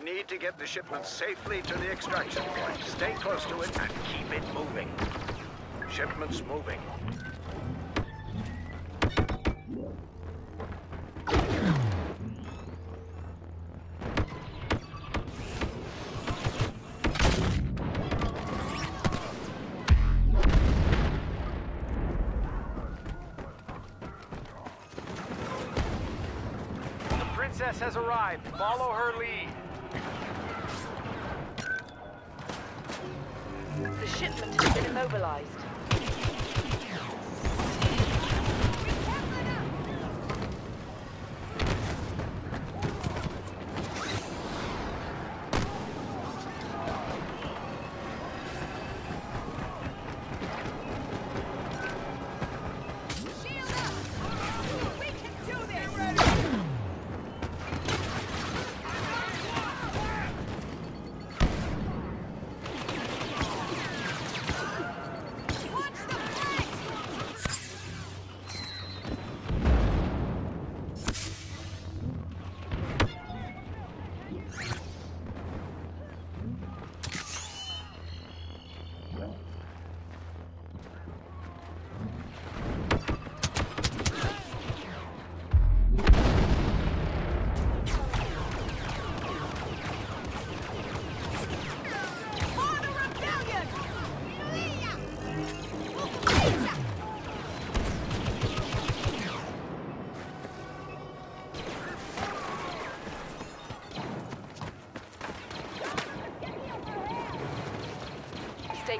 need to get the shipment safely to the extraction point. Stay close to it and keep it moving. Shipment's moving. The princess has arrived. Follow her lead. The shipment has been immobilized.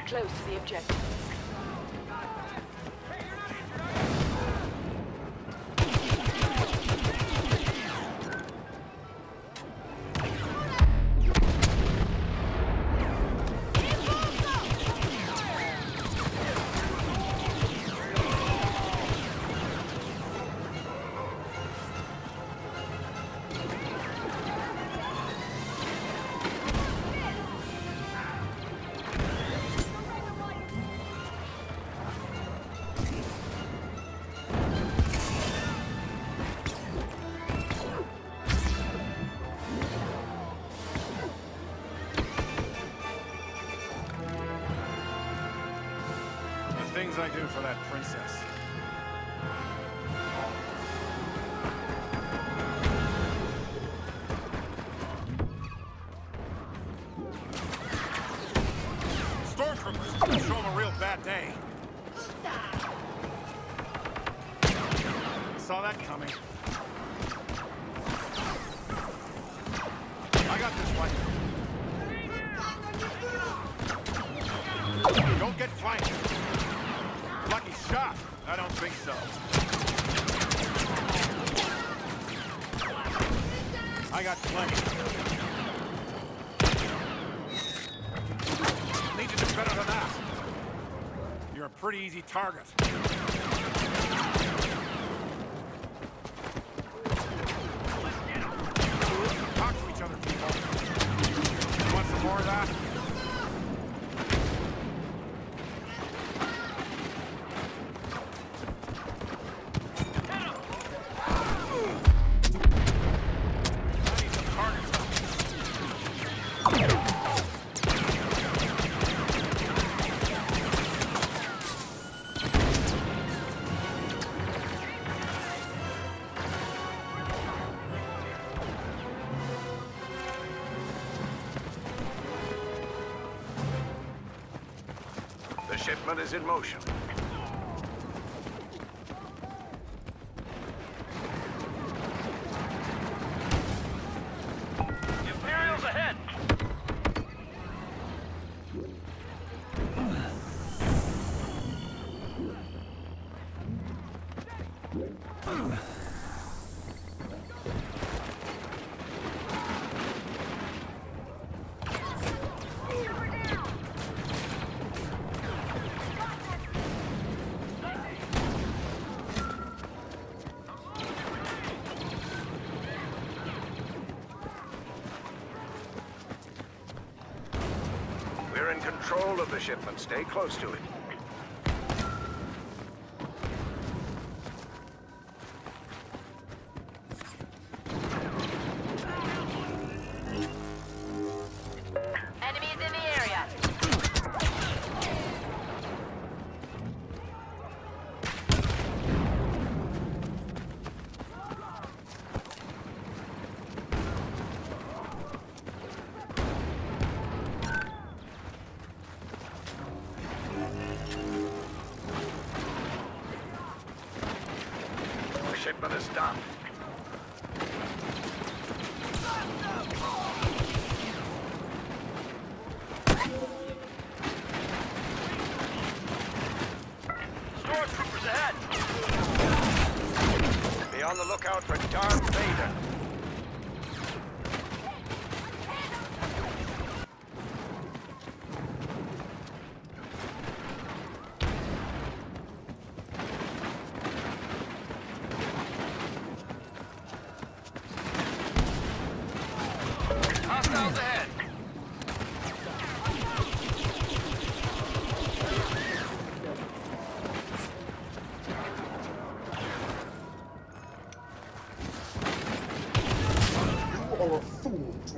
Close to the objective. Things I do for that princess. Show them a real bad day. Saw that coming. I got this one. Don't get flanked. I don't think so. I got plenty. Need to do better than that. You're a pretty easy target. In motion. Control of the shipment. Stay close to it. Ahead! Be on the lookout for Darth Vader.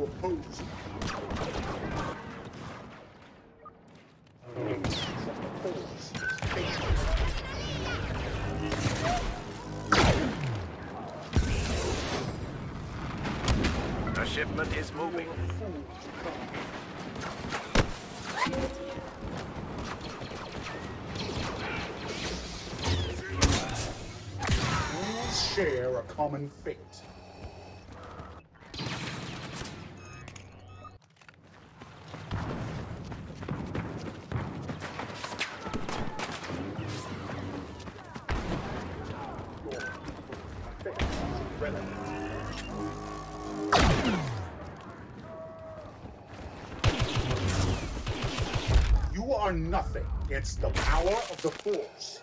Oppose. The shipment is moving. Share a common fate. Are nothing against the power of the Force.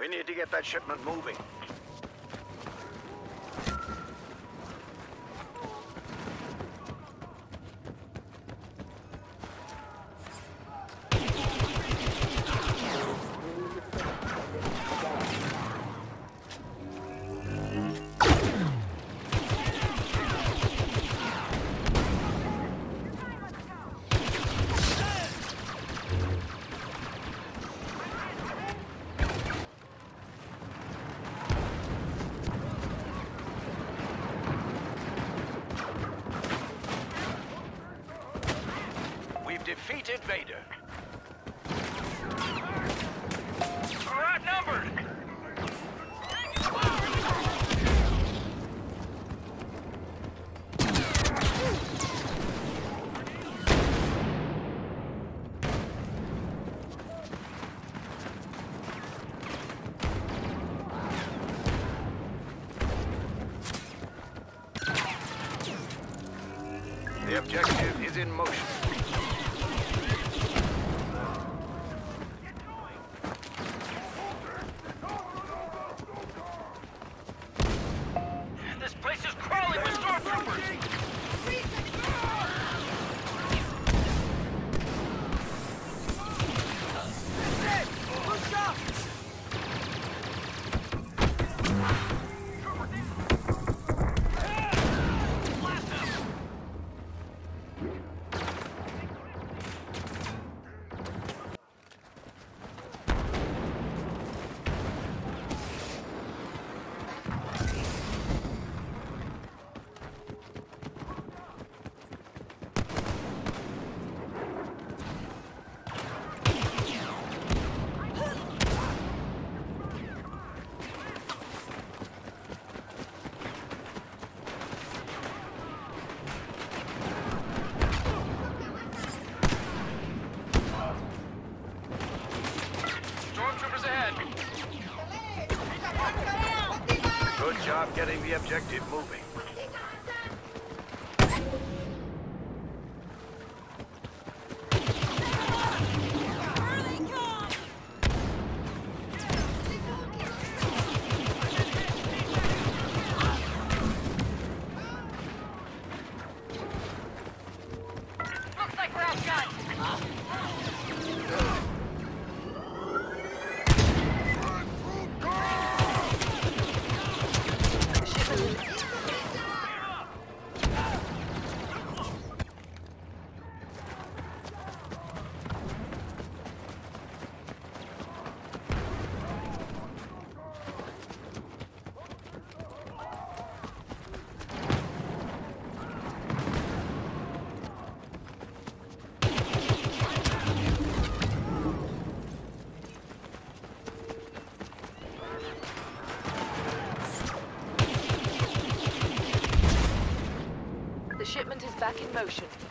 We need to get that shipment moving. Job getting the objective moving. Attack in motion.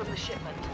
From the shipment.